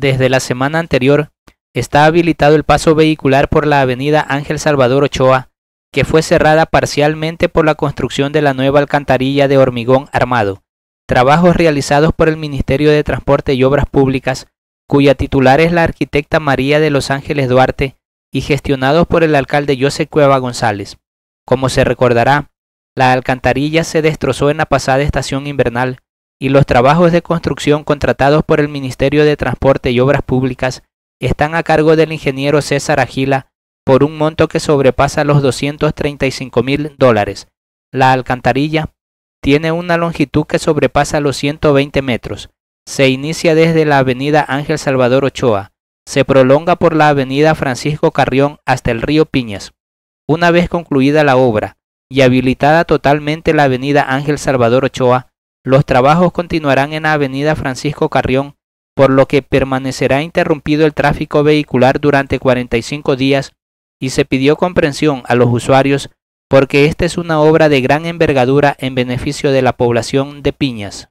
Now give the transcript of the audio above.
desde la semana anterior, está habilitado el paso vehicular por la avenida Ángel Salvador Ochoa, que fue cerrada parcialmente por la construcción de la nueva alcantarilla de hormigón armado, trabajos realizados por el Ministerio de Transporte y Obras Públicas, cuya titular es la arquitecta María de Los Ángeles Duarte, y gestionados por el alcalde José Cueva González. Como se recordará, la alcantarilla se destrozó en la pasada estación invernal y los trabajos de construcción contratados por el Ministerio de Transporte y Obras Públicas están a cargo del ingeniero César Agila por un monto que sobrepasa los 235 mil dólares. La alcantarilla tiene una longitud que sobrepasa los 120 metros. Se inicia desde la avenida Ángel Salvador Ochoa, se prolonga por la avenida Francisco Carrión hasta el río Piñas. Una vez concluida la obra y habilitada totalmente la avenida Ángel Salvador Ochoa, los trabajos continuarán en la avenida Francisco Carrión, por lo que permanecerá interrumpido el tráfico vehicular durante 45 días y se pidió comprensión a los usuarios porque esta es una obra de gran envergadura en beneficio de la población de Piñas.